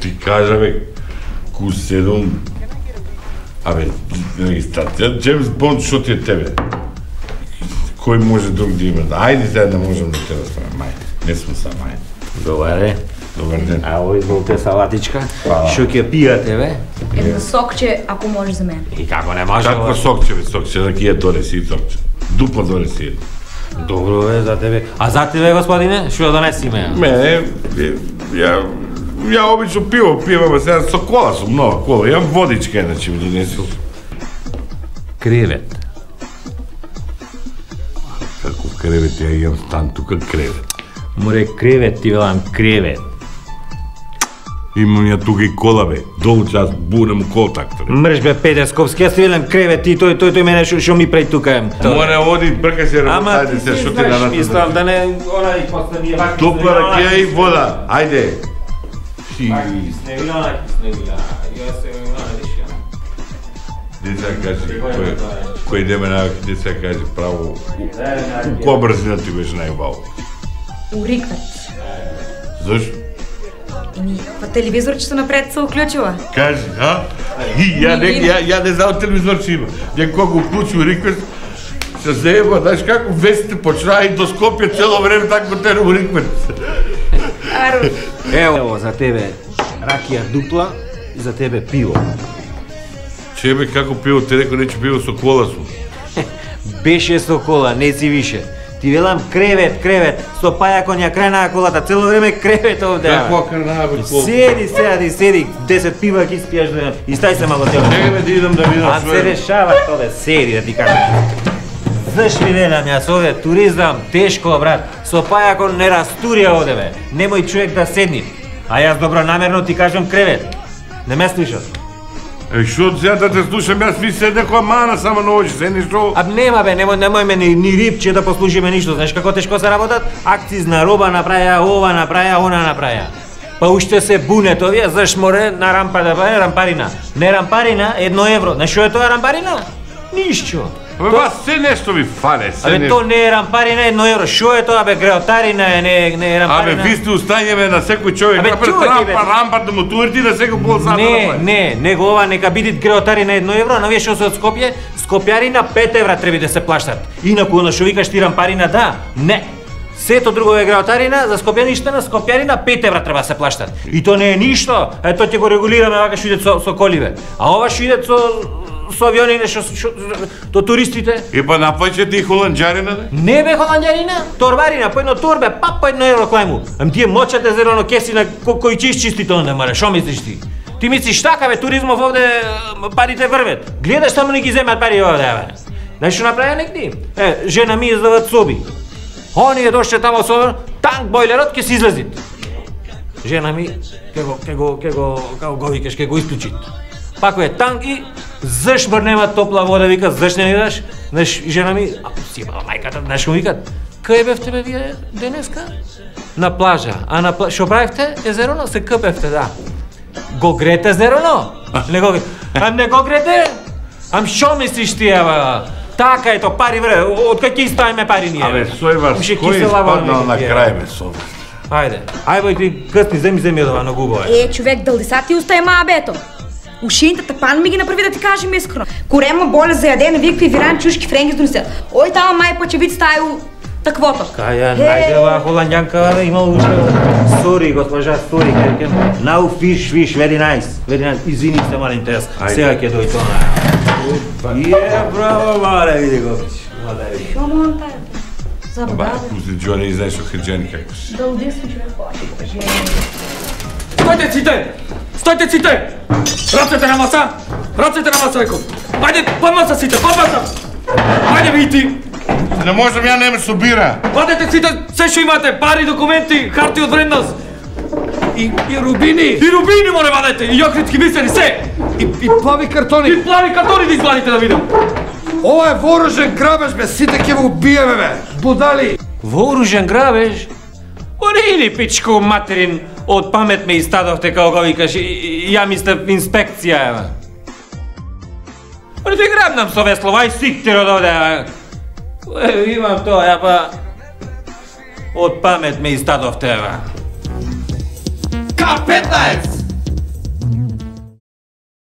Ти кажа бе, ку седум... Абе, регистрација, Джеймс Бонд, што ти е тебе? Кој може друг да има? Ајде сега да можем да те расправам, мај. Не сме са, мај. Добар е. Добар ден. А ово изволте салатичка. Што ќе пијате, бе? Едно сокче, ако може за мен. И како не може? Каква ова? сокче, бе, сокче, да ги е донеси и сокче. Дупла донеси едно. Добро е за тебе. А за тебе, господине, што донесиме? Мене, е, ја, ја обично пиво пиво, ама сега со кола сум, нова кола. Јам водичка една ќе ми донеси. Кревет. Каков кревет, ја имам стан тука кревет. Море кревет, ти велам кревет. Имам ја тука и кола, бе. Долу час бунем кол такто. Мрш бе Педесковски, јас ти велам кревет, ти тој тој тој мене што што ми прави тука. Море оди, брка се Ама работајте ти се, што ти знаеш, на мислам да не она и после ми е вака. Топла ракија и вода, ајде. Си, Снегилана, снегилана. Јас се она дишам. деца кажи, кој, кој деме на деца кажи право, у- у која брзина ти беше најубаво? У Риквет. Еми, па телевизорчето напред се уклучува. Кажи, а? И ја не, ја, ја не знам телевизор че има. Кога го уклучи Риквест, се заеба, знаеш како вестите почнаа и до Скопје цело време така го теру Риквест. Ару, Ево за тебе ракија дупла и за тебе пиво. Чебе, како пиво, ти рекол нече пиво со кола сум. Беше со кола, не си више. Ти велам кревет, кревет, со пајако ја крај на колата, цело време кревет овде. Како крнаа бе кола? Седи сега, ти седи, 10 пива ќе испијаш да и стај се малку тело. Чекаме да идам да видам А се решава тоа, седи да ти кажам. Заш ми велам јас овде туризам, тешко брат. Со пајако не растурија овде бе. Немој човек да седни. А јас добронамерно ти кажам кревет. Не ме слушаш? Е, што сега да те слушам, јас ми се некоја мана само на очи, се ништо. А нема бе, немој немој ме ни, ни рипче да послушиме ништо. Знаеш како тешко се работат? Акцизна роба направија, ова направија, она направија. Па уште се бунет овие, заш море на рампа да бъде рампарина. Не рампарина, едно евро. Знаеш што е тоа рампарина? Ништо. Абе, вас се нешто ви фале, се Абе нешто. то не е рампарина, едно евро. Што е тоа бе, греотарина е, не, не е Абе, рампарина. ви сте устанјеве на секој човек, Абе, напред рампа, рампа да му туерти на секој пол сата Не, не, него ова нека биде греотари на едно евро, а на овие што се од Скопје, Скопјари на 5 евра треба да се плаштат. Инаку оно што викаш ти рампарина да, не. Сето друго е греотарина, за скопјаниште на скопјари на 5 евра треба да се плаштат. И то не е ништо, ето ќе го регулираме вака што идат со, со коливе. А ова што идат со со авиони што што до туристите. И па наплаќате и холанџарина, не? Не бе холанѓарина, торбарина, по едно торбе, па по едно евро клајму. Ам тие мочате за едно кеси на ко, кој ќе исчисти тоа не маре, шо мислиш ти? Ти мислиш така бе, туризмов овде е, парите врвет. Гледаш само не ги земат пари овде бе. Знаеш што направија некди? Е, жена ми издават соби. Оние дошле тамо со танк бойлерот ќе се излезит. Жена ми ќе го ќе го ќе го како го викаш, ќе го исклучи. Пако е танк и зашмр нема топла вода, вика, заш не ни даш? Знаеш, жена ми, а, си мајката, знаеш му викат? Кај бевте бе вие денеска? На плажа. А на плажа, што правевте? Езероно се къпевте, да. Го грете езероно? Не го А не го грете? Ам што мислиш ти, ава? Така е то, пари вре, од кај ќе ставиме пари ние? Абе, сој вас, Уште кој испаднал на крај, бе, со вас? Ајде, ајде ти късни, земи, земи од ова на губо е. е, човек, дали са ти устај ма бето? Ушините тапан ми ги направи да ти кажем искрено. Корема боле за јадене, викви виран чушки френги донесе. Ој тама мај поче вид стају таквото. Каја, Е, најде ова холандјанка, да има уште. Sorry, госпожа, sorry, ке, ке. Now fish, fish, very nice. Very nice. Извини се, малим те, Ајде. сега ќе дојде она. Е, браво, мале, види го. Види. Шо му он тај? Ба, Забавно. Джони и знаеш Хеджани како си. Да удесен човек поче. Стојте сите! Стојте сите! Рацете на маса! Рацете на маса, реков! Ајде, по маса сите, по маса! Ајде види! Не можам, ја не ме собира. Вадете сите се што имате, пари, документи, харти од вредност. И, и рубини. И рубини море вадете, и јокритски мислени, се. И, и плави картони. И плави картони да извадите да видам. Ова е вооружен грабеж, бе, сите ќе го убиеме, бе. Будали. Вооружен грабеж? Оре или пичко материн од памет ме истадовте како го викаш, ја мислев инспекција ева. Оре ти грабнам со весло, ај сиктир од овде. Е, имам тоа, ја па од памет ме истадовте ева. 15!